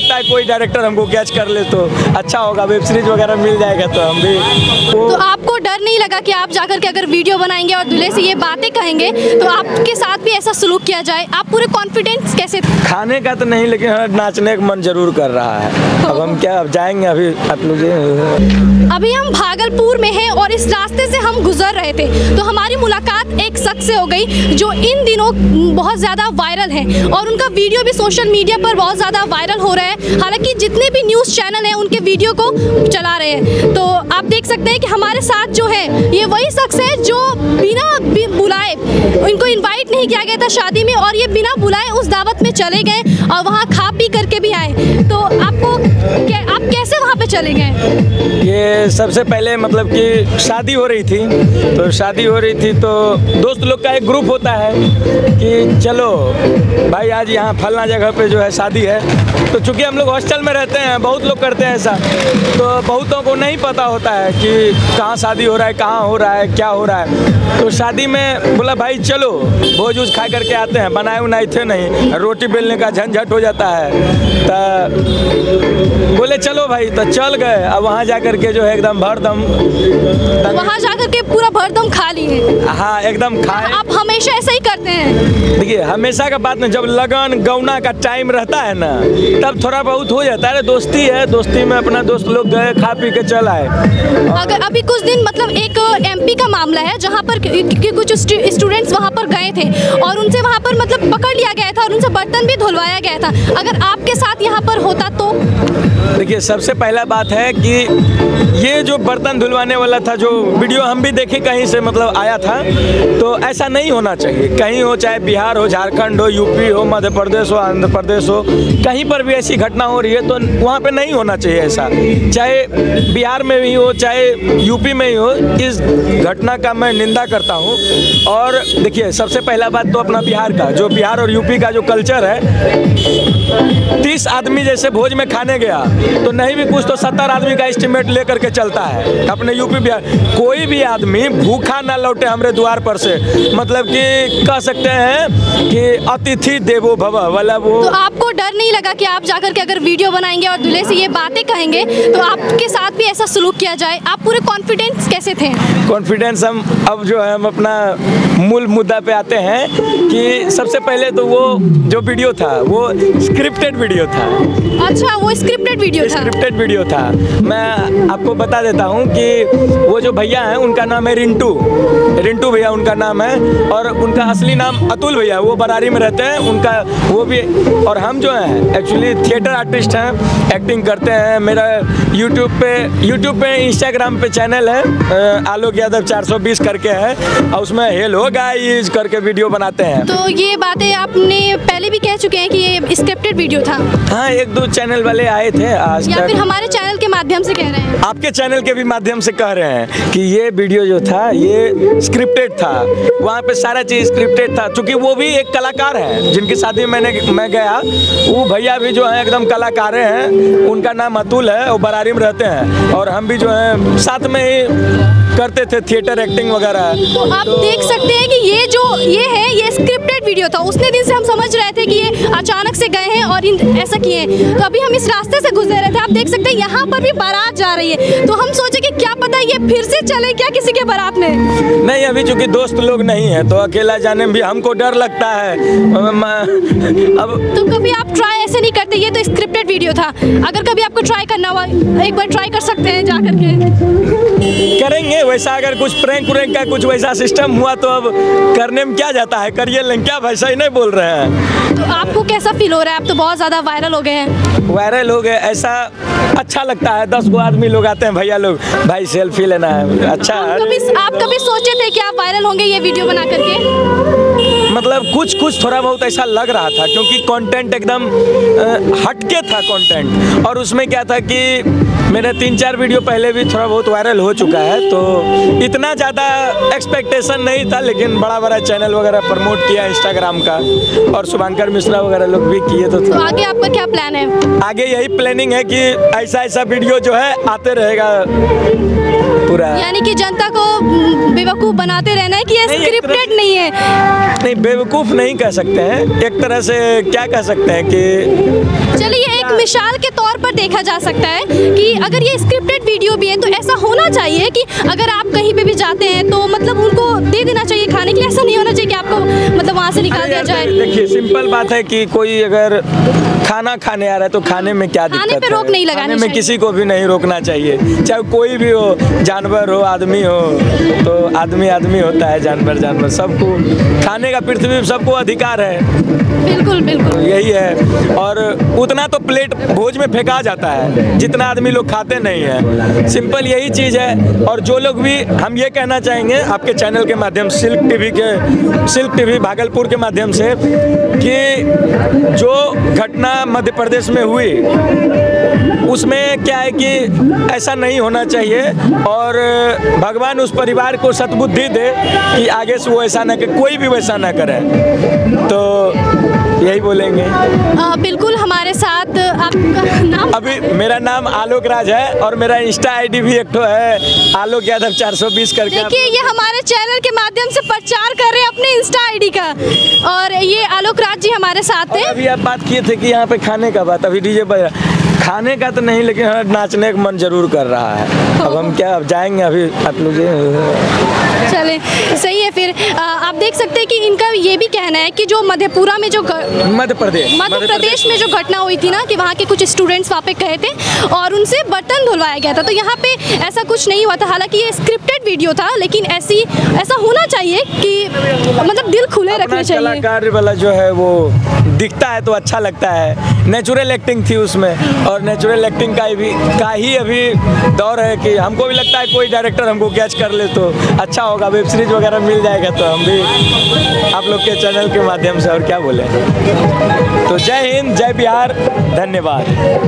सकता है कोई डायरेक्टर हमको कैच कर ले तो अच्छा होगा वेब सीरीज़ वगैरह मिल जाएगा तो हम भी तो आपको डर नहीं लगा कि आप जाकर के अगर वीडियो बनाएँगे और दूल्हे से ये बातें कहेंगे तो आपके साथ भी ऐसा सलूक किया जाए? आप पूरे कॉन्फिडेंस कैसे खाने का तो नहीं लेकिन हाँ, नाचने का मन ज़रूर कर रहा है। अब हम क्या अब जाएँगे अभी आप लोग अभी हम भागलपुर में हैं और इस रास्ते से हम गुजर रहे थे। तो हमारी मुलाकात एक शख्स से हो गई जो इन दिनों बहुत ज़्यादा वायरल है। और उनका वीडियो भी सोशल मीडिया पर बहुत ज़्यादा वायरल हो रहा है। हालाँकि जितने भी न्यूज़ चैनल हैं, उनके वीडियो को चला रहे हैं। तो आप देख सकते हैं कि हमारे साथ जो है, ये वही शख्स है जो बिना बुलाए, इनको इनवाइट नहीं किया गया था शादी में और ये बिना बुलाए उस दावत में चले गए और वहाँ खा पी करके भी आए। तो आपको कै- आप कैसे वहाँ पे चले गए? ये सबसे पहले मतलब कि शादी हो रही थी। तो शादी हो रही थी तो दोस्त लोग का एक ग्रुप होता है कि चलो, भाई आज यहाँ फलना जगह पे जो है शादी है। तो चूँकि हम लोग हॉस्टल में रहते हैं बहुत लोग करते हैं ऐसा। तो बहुतों को नहीं पता होता है कि कहाँ शादी हो रहा है कहाँ हो रहा है क्या हो रहा है। तो शादी में बोला भाई चलो भोज उज खा करके आते हैं। बनाए उनाए थे नहीं रोटी बेलने का झंझट हो जाता है। तो बोले चलो भाई। तो चल गए। अब वहाँ जा करके जो है एकदम भरदम। वहाँ जाकर के पूरा भरदम खा लिए। हाँ एकदम खाए। आप हमेशा ऐसा ही करते हैं। देखिए हमेशा का बात नहीं जब लगन गौना का टाइम रहता है ना तब थोड़ा बहुत हो जाता है। दोस्ती है, दोस्ती में अपना दोस्त लोग गए, खा पी के चल आए अगर अभी कुछ दिन मतलब एक एमपी का मामला है, जहाँ पर कुछ स्टूडेंट्स वहाँ पर गए थे और उनसे वहाँ पर मतलब पकड़ लिया गया था और उनसे बर्तन भी धुलवाया गया था। अगर आपके साथ यहाँ पर होता तो? देखिए, सबसे पहला बात है कि ये जो बर्तन धुलवाने वाला था, जो वीडियो हम भी देखे, कहीं से मतलब आया था तो ऐसा नहीं होना चाहिए। कहीं हो, चाहे बिहार हो, झारखंड हो, यूपी हो, मध्य प्रदेश हो, आंध्र प्रदेश हो, कहीं पर भी ऐसी घटना हो रही है तो वहाँ पे नहीं होना चाहिए ऐसा। चाहे बिहार में भी हो, चाहे यूपी में ही हो, इस घटना का मैं निंदा करता हूँ। और देखिए, सबसे पहला बात तो अपना बिहार का। जो बिहार और यूपी का जो कल्चर है, तीस आदमी जैसे भोज में खाने गया तो नहीं भी कुछ तो सत्तर आदमी का एस्टिमेट लेकर के चलता है। अपने यूपी बिहार कोई भी आदमी भूखा ना लौटे हमरे द्वार पर से। मतलब कि कह सकते हैं कि अतिथि देवो भव वाला वो तो आपको डर नहीं लगा कि आप जाकर के अगर वीडियो बनाएँगे और दूल्हे से ये बातें कहेंगे तो आपके साथ भी ऐसा सलूक किया जाए? आप पूरे कॉन्फिडेंस कैसे थे? कॉन्फिडेंस हम अब जो है हम अपना मूल मुद्दा पे आते हैं कि सबसे पहले तो वो जो वीडियो था वो स्क्रिप्टेड वीडियो था। अच्छा वो स्क्रिप्टेड वीडियो था। स्क्रिप्टेड वीडियो था। मैं आपको बता देता हूँ कि वो जो भैया हैं उनका नाम है रिंटू। रिंटू भैया उनका नाम है और उनका असली नाम अतुल भैया वो बरारी में रहते हैं। उनका वो भी और हम जो हैं एक्चुअली थिएटर आर्टिस्ट हैं एक्टिंग करते हैं। मेरा यूट्यूब पे यूट्यूब पे इंस्टाग्राम पे चैनल है आलोक यादव 420 करके है और उसमें हेलो गाइस करके वीडियो बनाते हैं। तो ये बातें आपने पहले भी कह चुके हैं कि ये स्क्रिप्टेड वीडियो था। हाँ एक दो चैनल वाले आए थे आज या तक? फिर हमारे चैनल के माध्यम से कह रहे हैं। आपके चैनल के भी माध्यम से कह रहे हैं कि ये वीडियो जो था ये स्क्रिप्टेड था। वहाँ पे सारा चीज़ स्क्रिप्टेड था क्योंकि वो भी एक कलाकार है जिनकी शादी में मैंने मैं गया। वो भैया भी जो है एकदम कलाकार हैं। उनका नाम अतुल है वो बरारी में रहते हैं। और हम भी जो है साथ में ही करते थे थिएटर एक्टिंग वगैरह। तो आप देख सकते हैं कि ये जो ये है ये स्क्रिप्टेड वीडियो था। उतने दिन से हम समझ रहे थे कि ये अचानक से गए हैं और इन ऐसा किए हैं। तो अभी हम इस रास्ते से गुजर रहे थे। आप देख सकते हैं यहाँ पर भी बारात जा रही है। तो हम सोचे कि क्या पता ये फिर से चले क्या किसी के बारात में? नहीं अभी चूँकि दोस्त लोग नहीं है तो अकेला जाने में भी हमको डर लगता है। अब- अब तो कभी आप ट्राई ऐसे नहीं करते ये तो स्क्रिप्टेड वीडियो था। अगर कभी आपको ट्राई करना हुआ एक बार ट्राई कर सकते हैं जा करके करेंगे वैसा अगर कुछ प्रैंक उरैंक का कुछ वैसा सिस्टम हुआ तो अब करने में क्या जाता है? करिए लेंगे क्या वैसा ही नहीं बोल रहे हैं। तो आपको कैसा फील हो रहा है? आप तो बहुत ज़्यादा वायरल हो गए हैं। वायरल हो गए ऐसा अच्छा लगता है। दस गो आदमी लोग आते हैं भैया लोग भाई सेल्फी लेना है। अच्छा आप कभी आप कभी सोचे थे कि आप वायरल होंगे ये वीडियो बना करके? मतलब कुछ कुछ थोड़ा बहुत ऐसा लग रहा था क्योंकि कंटेंट एकदम हटके था कंटेंट और उसमें क्या था कि मेरे तीन चार वीडियो पहले भी थोड़ा बहुत वायरल हो चुका है तो इतना ज़्यादा एक्सपेक्टेशन नहीं था लेकिन बड़ा बड़ा चैनल वगैरह प्रमोट किया इंस्टाग्राम का और शुभांकर मिश्रा वगैरह लोग भी किए तो तो आगे आपका क्या प्लान है? आगे यही प्लानिंग है कि ऐसा ऐसा वीडियो जो है आते रहेगा पूरा। यानी कि जनता को बेवकूफ़ बनाते रहना है कि ये स्क्रिप्टेड नहीं है। नहीं बेवकूफ़ नहीं कह सकते हैं। एक तरह से क्या कह सकते हैं कि चलिए एक मिसाल के तौर पर देखा जा सकता है कि अगर ये स्क्रिप्टेड वीडियो भी है तो ऐसा होना चाहिए कि अगर आप कहीं पे भी जाते हैं तो मतलब उनको दे देना चाहिए खाने के लिए। ऐसा नहीं होना चाहिए कि आपको मतलब वहाँ से निकाल दिया जाए। देखिए सिंपल बात है कि कोई अगर खाना खाने आ रहा है तो खाने में क्या खाने दिक्कत पे रोक नहीं लगानी में किसी को भी नहीं रोकना चाहिए। चाहे कोई भी हो जानवर हो आदमी हो तो आदमी आदमी होता है जानवर जानवर। सबको खाने का पृथ्वी सबको अधिकार है। बिल्कुल बिल्कुल। यही है। और उतना तो प्लेट भोज में फेंका जाता है जितना आदमी लोग खाते नहीं है। सिंपल यही चीज़ है। और जो लोग भी हम ये कहना चाहेंगे आपके चैनल के माध्यम सिल्क टीवी के सिल्क टीवी भागलपुर के माध्यम से कि जो घटना मध्य प्रदेश में हुई उसमें क्या है कि ऐसा नहीं होना चाहिए और भगवान उस परिवार को सद्बुद्धि दे कि आगे से वो ऐसा ना करे कोई भी वैसा ना करे। तो यही बोलेंगे। आ, बिल्कुल हमारे साथ आपका नाम? अभी मेरा नाम आलोक राज है और मेरा इंस्टा आईडी भी एक तो है आलोक यादव 420 करके। देखिए ये हमारे चैनल के माध्यम से प्रचार इंस्टा आईडी का। और ये आलोक राज जी हमारे साथ थे हैं अभी आप बात किए थे कि यहाँ पे खाने का बात अभी डीजे बज रहा खाने का तो नहीं लेकिन हमें नाचने का मन ज़रूर कर रहा है। अब हम क्या अब जाएँगे अभी आप लोग चले सही है फिर। देख सकते हैं कि इनका ये भी कहना है कि जो मधेपुरा में जो मध्य प्रदेश। मध्य प्रदेश में जो घटना हुई थी ना कि वहाँ के कुछ स्टूडेंट्स वहाँ पे गए थे और उनसे बर्तन धुलवाया गया था। तो यहाँ पे ऐसा कुछ नहीं हुआ था। हालाँकि ये स्क्रिप्टेड वीडियो था लेकिन ऐसी ऐसा होना चाहिए कि मतलब दिल खुले रखने चाहिए। कलाकार वाला जो है वो दिखता है तो अच्छा लगता है। नेचुरल एक्टिंग थी उसमें। और नेचुरल एक्टिंग का भी का ही अभी दौर है कि हमको भी लगता है कोई डायरेक्टर हमको कैच कर ले तो अच्छा होगा। वेब सीरीज़ वगैरह मिल जाएगा तो हम भी आप लोग के चैनल के माध्यम से और क्या बोले? तो जय हिंद, जय बिहार, धन्यवाद।